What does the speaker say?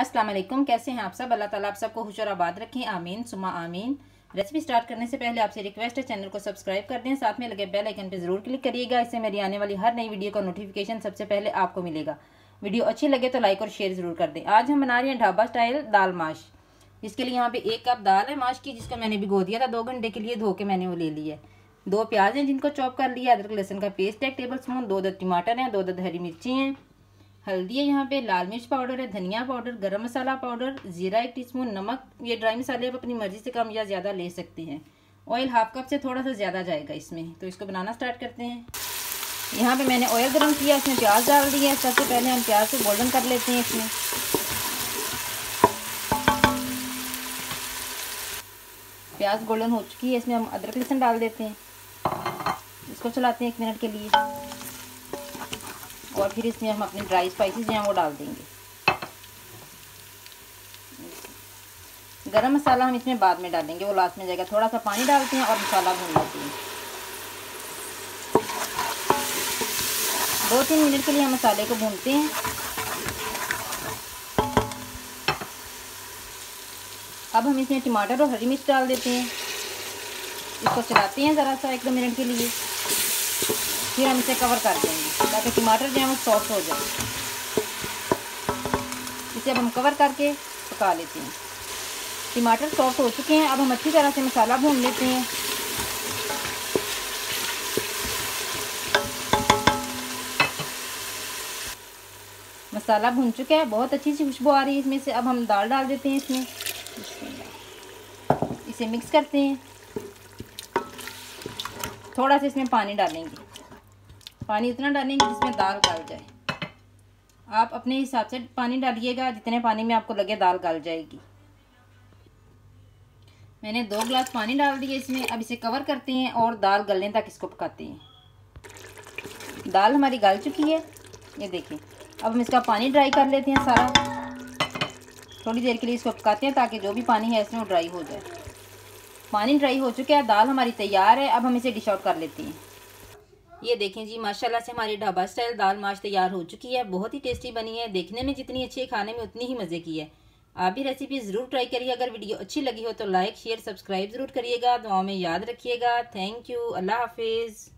अस्सलाम वालेकुम कैसे हैं आप सब? अल्लाह ताला आप सबको खुश और आबाद रखें। आमीन सुमा आमीन। रेसिपी स्टार्ट करने से पहले आपसे रिक्वेस्ट है, चैनल को सब्सक्राइब कर दें। साथ में लगे बेल आइकन पर ज़रूर क्लिक करिएगा। इससे मेरी आने वाली हर नई वीडियो का नोटिफिकेशन सबसे पहले आपको मिलेगा। वीडियो अच्छी लगे तो लाइक और शेयर ज़रूर कर दें। आज हम बना रहे हैं ढाबा स्टाइल दाल माश। जिसके लिए यहाँ पे एक कप दाल है माश की, जिसको मैंने भिगो दिया था दो घंटे के लिए, धो के मैंने वो ले लिया है। दो प्याज हैं जिनको चॉप कर लिया अदरक लहसुन का पेस्ट है, एक टेबल स्पून दो दो टमाटर हैं, दो दो हरी मिर्ची हैं। हल्दी है यहाँ पे, लाल मिर्च पाउडर है, धनिया पाउडर, गरम मसाला पाउडर, जीरा एक टीस्पून, नमक, ये ड्राई मसाले आप अपनी मर्ज़ी से कम या ज़्यादा ले सकते हैं। ऑयल हाफ़ कप से थोड़ा सा ज़्यादा जाएगा इसमें तो इसको बनाना स्टार्ट करते हैं। यहाँ पे मैंने ऑयल गर्म किया, इसमें प्याज डाल दिया सबसे पहले हम प्याज को गोल्डन कर लेते हैं इसमें। प्याज गोल्डन हो चुकी है, इसमें हम अदरक लहसुन डाल देते हैं। इसको चलाते हैं एक मिनट के लिए। और फिर इसमें हम अपने ड्राई स्पाइसेस जो हैं वो डाल देंगे। गरम मसाला हम इसमें बाद में डालेंगे, वो लास्ट में जाएगा। थोड़ा सा पानी डालते हैं और मसाला भून लेते हैं। दो तीन मिनट के लिए हम मसाले को भूनते हैं। अब हम इसमें टमाटर और हरी मिर्च डाल देते हैं। इसको चलाते हैं ज़रा सा एक दो मिनट के लिए। फिर हम इसे कवर कर देंगे, ताकि टमाटर जो है वो सॉफ्ट हो जाए। इसे अब हम कवर करके पका लेते हैं। टमाटर सॉफ्ट हो चुके हैं, अब हम अच्छी तरह से मसाला भून लेते हैं। मसाला भून चुका है, बहुत अच्छी सी खुशबू आ रही है इसमें से। अब हम दाल डाल देते हैं इसमें। इसे मिक्स करते हैं। थोड़ा सा इसमें पानी डालेंगे। पानी इतना डालेंगे जिसमें दाल गल जाए। आप अपने हिसाब से पानी डालिएगा, जितने पानी में आपको लगे दाल गल जाएगी। मैंने दो गिलास पानी डाल दिए इसमें। अब इसे कवर करते हैं और दाल गलने तक इसको पकाते हैं। दाल हमारी गल चुकी है। ये देखिए। अब हम इसका पानी ड्राई कर लेते हैं सारा। थोड़ी देर के लिए इसको पकाते हैं ताकि जो भी पानी है इसमें वो ड्राई हो जाए। पानी ड्राई हो चुका है, दाल हमारी तैयार है। अब हम इसे डिश आउट कर लेते हैं। ये देखें जी, माशाल्लाह से हमारी ढाबा स्टाइल दाल माश तैयार हो चुकी है। बहुत ही टेस्टी बनी है। देखने में जितनी अच्छी है, खाने में उतनी ही मज़े की है। आप भी रेसिपी ज़रूर ट्राई करिए। अगर वीडियो अच्छी लगी हो तो लाइक शेयर सब्सक्राइब ज़रूर करिएगा। दुआ में याद रखिएगा। थैंक यू अल्लाह हाफिज़।